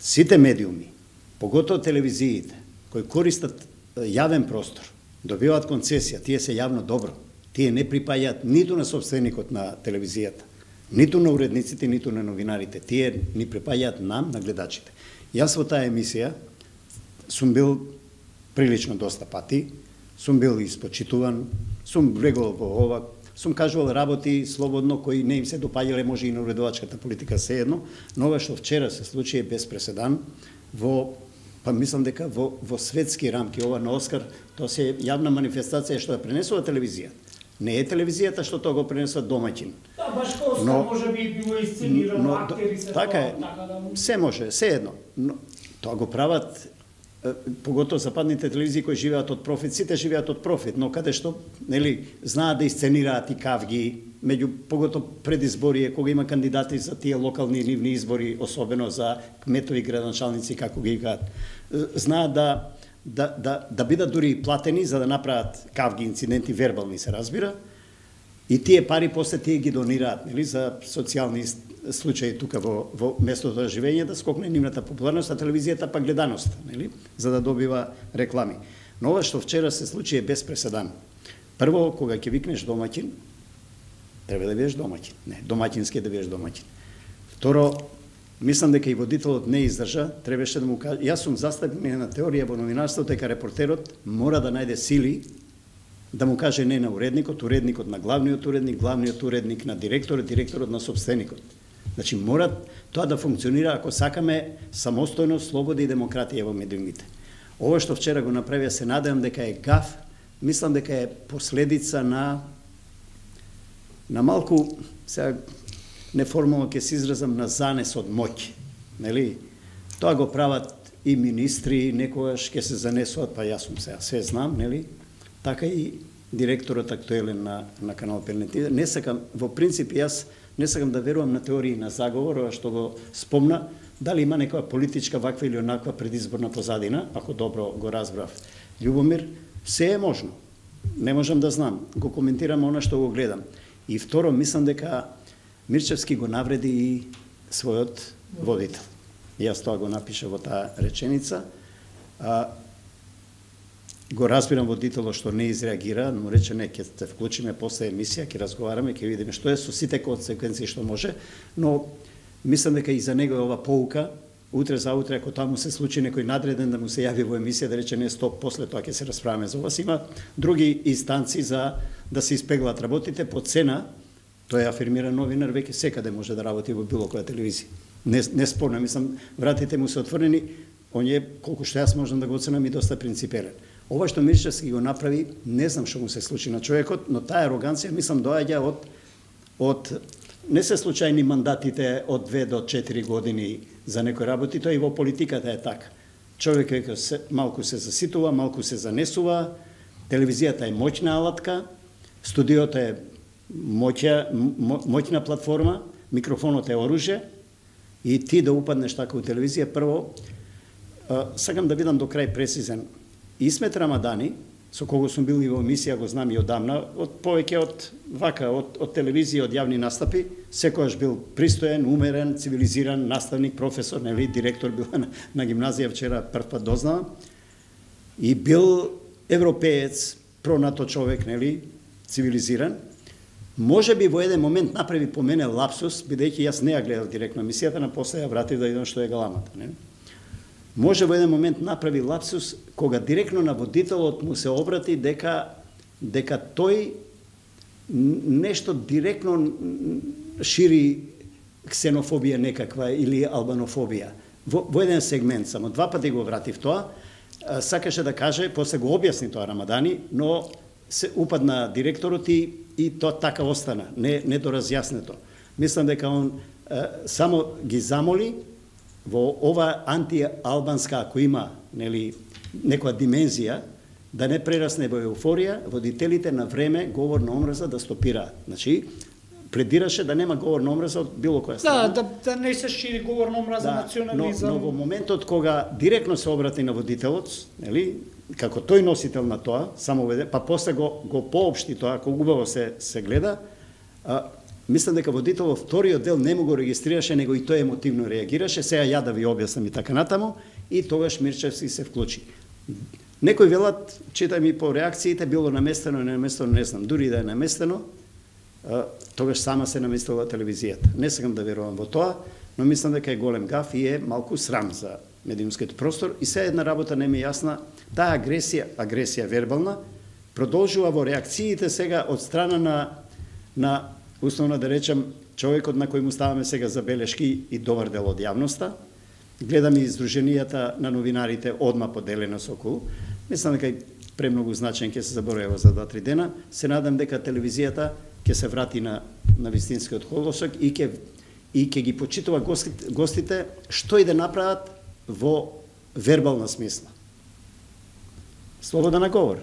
сите медиуми, поготово телевизиите, кои користат јавен простор, добиваат концесија, тие се јавно добро. Тие не припаѓаат ниту на собственикот на телевизијата, ниту на уредниците, ниту на новинарите. Тие ни припаѓаат нам, на гледачите. Јас во таа емисија сум бил прилично доста пати, сум бил испочитуван, сум влегол во ова, сум кажувал работи слободно кои не им се допаѓале, може и на уредувачката политика се едно, но ова што вчера се случи е без преседан во па мислам дека во, во светски рамки ова на Оскар, тоа се јавна манифестација што ја пренесува телевизијата. Не е телевизијата што тоа го пренесува домаќин. Да, баш Оскар но, може би било исценирано, актери се така е, така да... се може, се едно. Но, тоа го прават поготово западните телевизии кои живеат од профит, сите живеат од профит, но каде што нели знаат даисценираат и кавги, меѓу поготово предизборие кога има кандидати за тие локални нивни избори, особено за кметови градоначалници како ги викаат, знаат да да, да, да бидат дури платени за да направат кавги инциденти, вербални се разбира, и тие пари после тие ги донираат, нели, за социјални случаи тука во, во местото за живење, да скокне нивната популярност, а телевизијата па гледаност, нели, за да добива реклами. Но ова што вчера се случи е без преседан. Прво, кога ќе викнеш домаќин, треба да бидеш домаќин. Не, домаќински да бидеш домаќин. Второ, мислам дека и водителот не издржа, требаше да му каже, јас сум застапен на теорија во новинарството дека репортерот мора да најде сили да му каже не на уредникот, уредникот на главниот уредник, главниот уредник на директорот, директорот на собственикот. Значи, мора тоа да функционира ако сакаме самостојно, слобода и демократија во медиумите. Ова што вчера го направија, се надевам дека е гаф, мислам дека е последица на на малку, сега неформално ќе се изразам, на занес од моќ. Нели? Тоа го прават и министри, некогаш ќе се занесуваат, па јас сум сега, се знам, нели? Така и директорот актуелен на, на канал Пелнети. Не сакам, во принцип, јас не сакам да верувам на теории на заговор, што го спомна, дали има некоја политичка ваква или онаква предизборна позадина, ако добро го разбрав Љубомир, се е можно. Не можам да знам. Го коментирам она што го гледам. И второ, мислам дека Мирчевски го навреди и својот водител. Јас тоа го напиша во таа реченица. А, го разбирам водителот што не изреагира, но рече не, ќе се вклучиме после емисија, ќе разговараме, ќе видиме што е со сите консеквенции што може, но мислам дека и за него е ова поука, утре за утре ако таму се случи некој надреден да му се јави во емисија да рече не стоп, после тоа ќе се расправаме за вас. Има други инстанци за да се испеглат работите по цена, тоа е афирмиран новинар, веќе секаде може да работи во било која телевизија. Не, не спорно, мислам, вратите му се отворени, он е, колку што јас можам да го оценам, и доста принципелен. Ова што Мирчевски да го направи, не знам што му се случи на човекот, но таа ароганција, мислам, доаѓа од, од не се случајни мандатите од 2 до 4 години за некој работи, тоа и во политиката е така. Човек се, малку се заситува, малку се занесува, телевизијата е моќна алатка, студиото е моќа, моќна платформа, микрофонот е оружје, и ти да упаднеш така у телевизија, прво, сакам да бидам до крај пресизен, Исмет Рамадани, со кого сум бил и во емисија, го знам и одамна, од повеќе од вака, од, од телевизија, од јавни настапи, секојаш бил пристоен, умерен, цивилизиран наставник, професор, нели, директор бил на, на гимназија вчера прв пат дознава. И бил европеец, пронато човек, нели, цивилизиран. Може би во еден момент направи по мене лапсус, бидејќи јас не ја гледав директно емисијата, на после ја вратив да видам што е галамата, нели? Може во еден момент направи лапсус кога директно на водителот му се обрати дека дека тој нешто директно шири ксенофобија некаква или албанофобија. Во, во еден сегмент само, два пати го вратив тоа, сакаше да каже, после го објасни тоа Рамадани, но се упадна директорот и, и тоа така остана, не, не доразјаснето. Мислам дека он само ги замоли во ова антиалбанска, ако има нели, некоја димензија, да не прерасне во еуфорија, водителите на време говор на омраза да стопираат. Значи, пледираше да нема говор на омраза од било која страна. Да, да, да не се шири говор на омраза, да, национализам. Но, но во моментот кога директно се обрати на водителот, нели, како тој носител на тоа, само веде, па после го, го поопшти тоа, ако убаво се, се гледа, а, мислам дека водител во вториот дел не му го регистрираше, него и тој емотивно реагираше. Сега ја да ви објаснам и така натаму и тогаш Мирчевски се вклучи. Некој велат, читам и по реакциите, било наместено или наместено, не знам, дури да е наместено, тогаш сама се наместила телевизијата. Не сакам да верувам во тоа, но мислам дека е голем гаф и е малку срам за медиумскиот простор. И се една работа не ми е јасна, таа агресија, агресија вербална, продолжува во реакциите сега од страна на, на условно да речем, човекот на кој му ставаме сега забелешки и добар дел од јавноста, гледам и издруженијата на новинарите одма поделено со околу. Мислам дека премногу значен ќе се заборува за 2-3 дена. Се надам дека телевизијата ќе се врати на на вистинскиот колосок и ќе и ќе ги почитува гостите, гостите што и да направат во вербална смисла. Слободен говор.